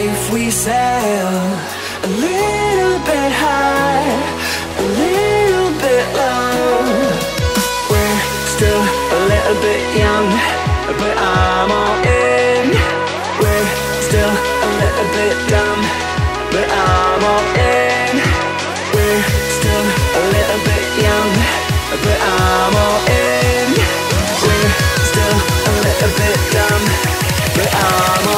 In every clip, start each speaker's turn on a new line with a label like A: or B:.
A: if we sail a little bit high, a little bit long We're still a little bit young, but I'm all in. We're still a little bit dumb, but I'm all in. We're still a little bit young, but I'm all in. Our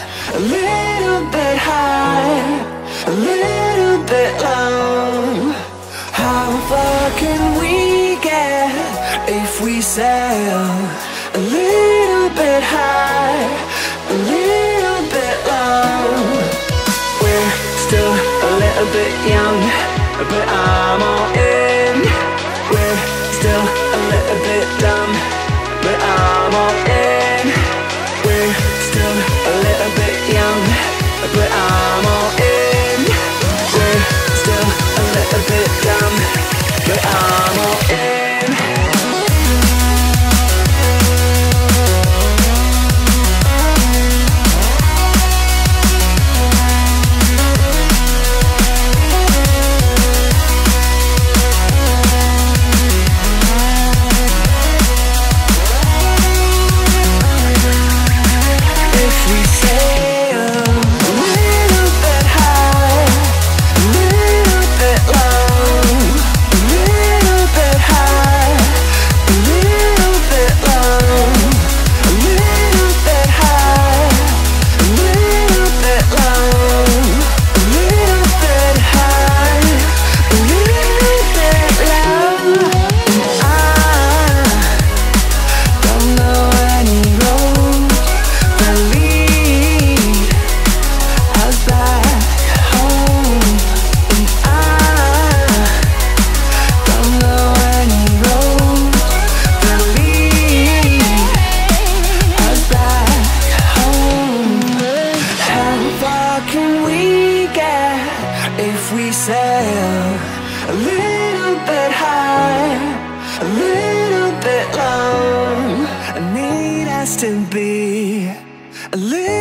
A: we sail a little bit high, a little bit long We're still a little bit young, but I'm all in. We're still a little bit dumb, but I'm sail a little bit high, a little bit long. I need us to be a little